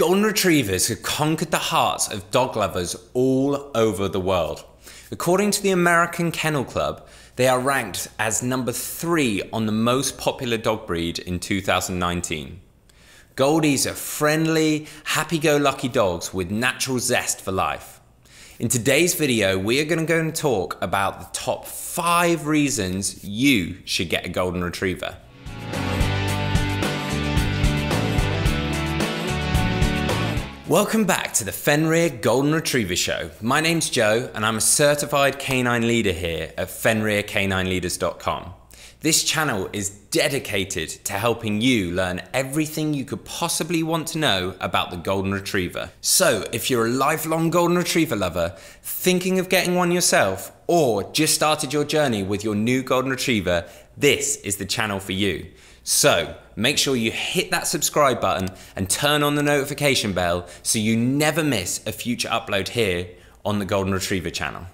Golden Retrievers have conquered the hearts of dog lovers all over the world. According to the American Kennel Club, they are ranked as number three on the most popular dog breed in 2019. Goldies are friendly, happy go lucky dogs with natural zest for life. In today's video, we are going to go and talk about the top five reasons you should get a Golden Retriever. Welcome back to the Fenrir Golden Retriever Show. My name's Joe, and I'm a certified canine leader here at FenrirCanineLeaders.com. This channel is dedicated to helping you learn everything you could possibly want to know about the Golden Retriever. So, if you're a lifelong Golden Retriever lover, thinking of getting one yourself, or just started your journey with your new Golden Retriever, this is the channel for you. So make sure you hit that subscribe button and turn on the notification bell so you never miss a future upload here on the Golden Retriever channel.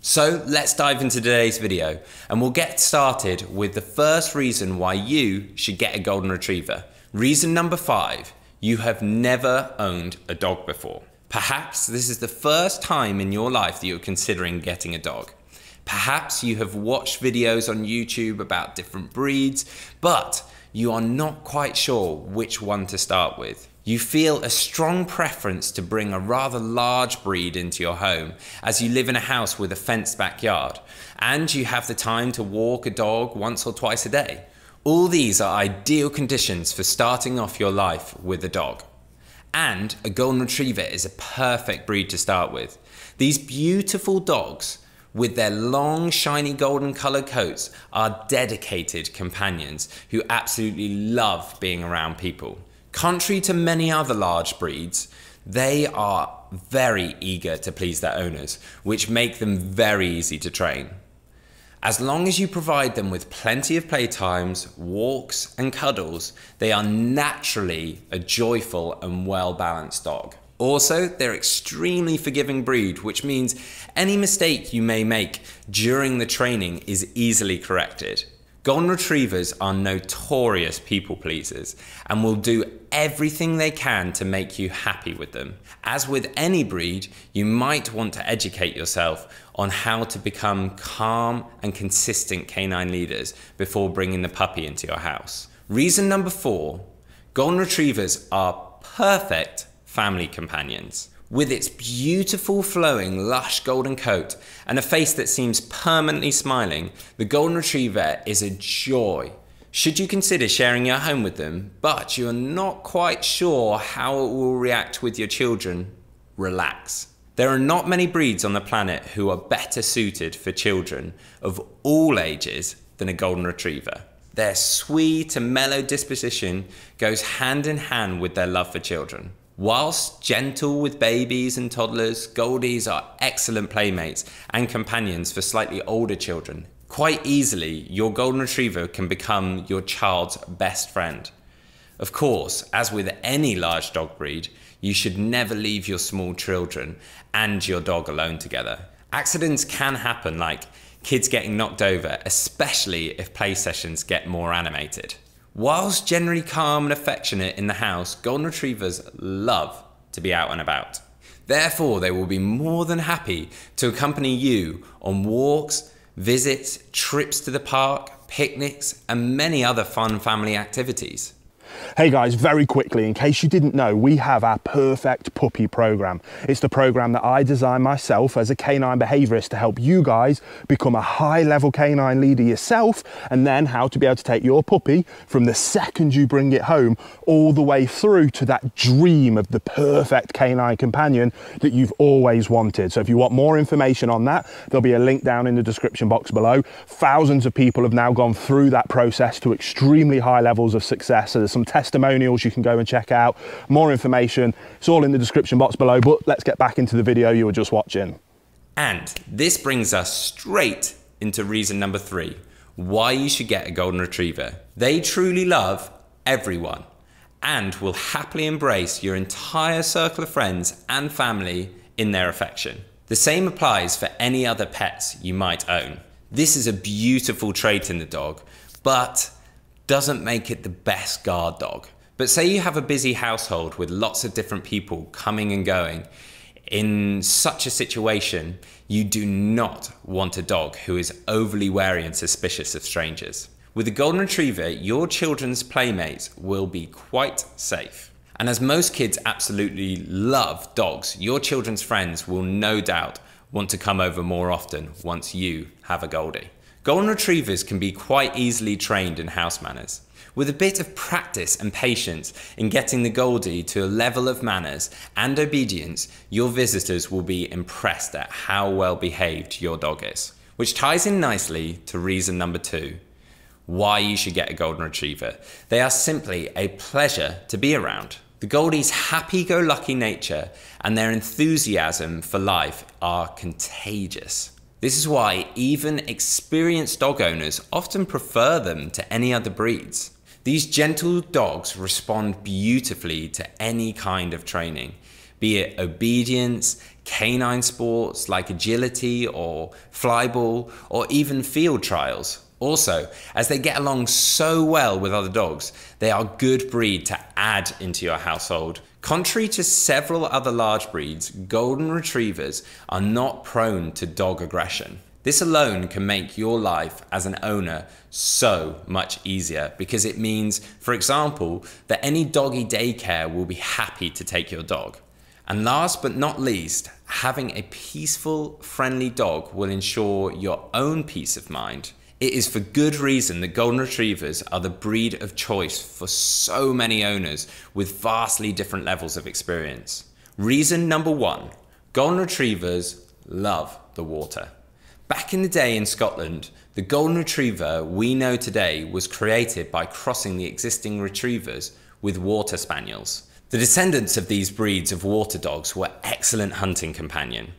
So let's dive into today's video and we'll get started with the first reason why you should get a Golden Retriever. Reason number five, you have never owned a dog before. Perhaps this is the first time in your life that you're considering getting a dog. Perhaps you have watched videos on YouTube about different breeds, but you are not quite sure which one to start with. You feel a strong preference to bring a rather large breed into your home as you live in a house with a fenced backyard, and you have the time to walk a dog once or twice a day. All these are ideal conditions for starting off your life with a dog. And a Golden Retriever is a perfect breed to start with. These beautiful dogs with their long, shiny golden coloured coats, are dedicated companions who absolutely love being around people. Contrary to many other large breeds, they are very eager to please their owners, which make them very easy to train. As long as you provide them with plenty of playtimes, walks, and cuddles, they are naturally a joyful and well balanced dog. Also, they're extremely forgiving breed, which means any mistake you may make during the training is easily corrected. Golden Retrievers are notorious people pleasers and will do everything they can to make you happy with them. As with any breed, you might want to educate yourself on how to become calm and consistent canine leaders before bringing the puppy into your house. Reason number four Golden Retrievers are perfect family companions. With its beautiful, flowing, lush golden coat and a face that seems permanently smiling, the Golden Retriever is a joy. Should you consider sharing your home with them, but you're not quite sure how it will react with your children, relax. There are not many breeds on the planet who are better suited for children of all ages than a Golden Retriever. Their sweet and mellow disposition goes hand in hand with their love for children. Whilst gentle with babies and toddlers, Goldies are excellent playmates and companions for slightly older children. Quite easily, your Golden Retriever can become your child's best friend. Of course, as with any large dog breed, you should never leave your small children and your dog alone together. Accidents can happen, like kids getting knocked over, especially if play sessions get more animated. Whilst generally calm and affectionate in the house, Golden Retrievers love to be out and about. Therefore, they will be more than happy to accompany you on walks, visits, trips to the park, picnics, and many other fun family activities. Hey guys, very quickly, in case you didn't know, we have our Perfect Puppy program. It's the program that I designed myself as a canine behaviorist to help you guys become a high level canine leader yourself and then how to be able to take your puppy from the second you bring it home all the way through to that dream of the perfect canine companion that you've always wanted. So if you want more information on that, there'll be a link down in the description box below. Thousands of people have now gone through that process to extremely high levels of success. So there's some testimonials you can go and check out. More information, it's all in the description box below, but let's get back into the video you were just watching. And this brings us straight into reason number three why you should get a Golden Retriever. They truly love everyone and will happily embrace your entire circle of friends and family in their affection. The same applies for any other pets you might own. This is a beautiful trait in the dog, but doesn't make it the best guard dog. But say you have a busy household with lots of different people coming and going. In such a situation, you do not want a dog who is overly wary and suspicious of strangers. With a Golden Retriever, your children's playmates will be quite safe. And as most kids absolutely love dogs, your children's friends will no doubt want to come over more often once you have a Goldie. Golden Retrievers can be quite easily trained in house manners. With a bit of practice and patience in getting the Goldie to a level of manners and obedience, your visitors will be impressed at how well behaved your dog is. Which ties in nicely to reason number two why you should get a Golden Retriever. They are simply a pleasure to be around. The Goldie's happy go lucky nature and their enthusiasm for life are contagious. This is why even experienced dog owners often prefer them to any other breeds. These gentle dogs respond beautifully to any kind of training, be it obedience, canine sports like agility or flyball, or even field trials. Also, as they get along so well with other dogs, they are good breed to add into your household. Contrary to several other large breeds, golden retrievers are not prone to dog aggression. This alone can make your life as an owner so much easier because it means, for example, that any doggy daycare will be happy to take your dog. And last but not least, having a peaceful, friendly dog will ensure your own peace of mind. It is for good reason that Golden Retrievers are the breed of choice for so many owners with vastly different levels of experience. Reason number one Golden Retrievers love the water. Back in the day in Scotland, the Golden Retriever we know today was created by crossing the existing retrievers with Water Spaniels. The descendants of these breeds of water dogs were excellent hunting companion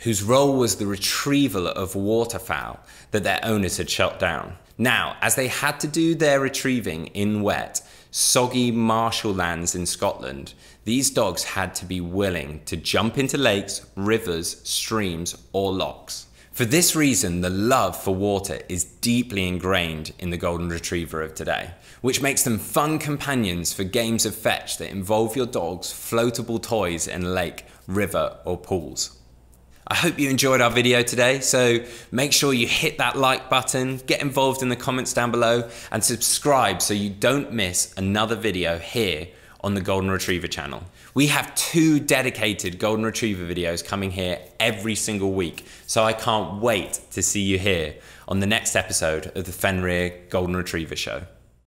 whose role was the retrieval of waterfowl that their owners had shot down. Now, as they had to do their retrieving in wet, soggy marshal lands in Scotland, these dogs had to be willing to jump into lakes, rivers, streams, or lochs. For this reason, the love for water is deeply ingrained in the Golden Retriever of today, which makes them fun companions for games of fetch that involve your dog's floatable toys in a lake, river, or pools. I hope you enjoyed our video today. So make sure you hit that like button, get involved in the comments down below, and subscribe so you don't miss another video here on the Golden Retriever channel. We have two dedicated Golden Retriever videos coming here every single week, so I can't wait to see you here on the next episode of the Fenrir Golden Retriever Show.